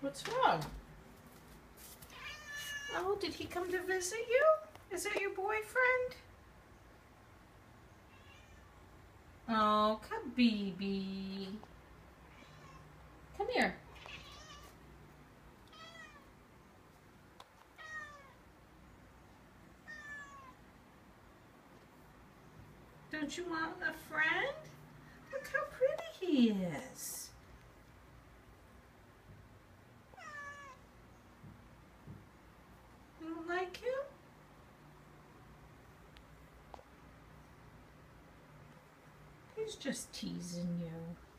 What's wrong? Oh, did he come to visit you? Is that your boyfriend? Oh, Kabibi. Come here. Don't you want a friend? Look how pretty he is. You don't like? He's just teasing you.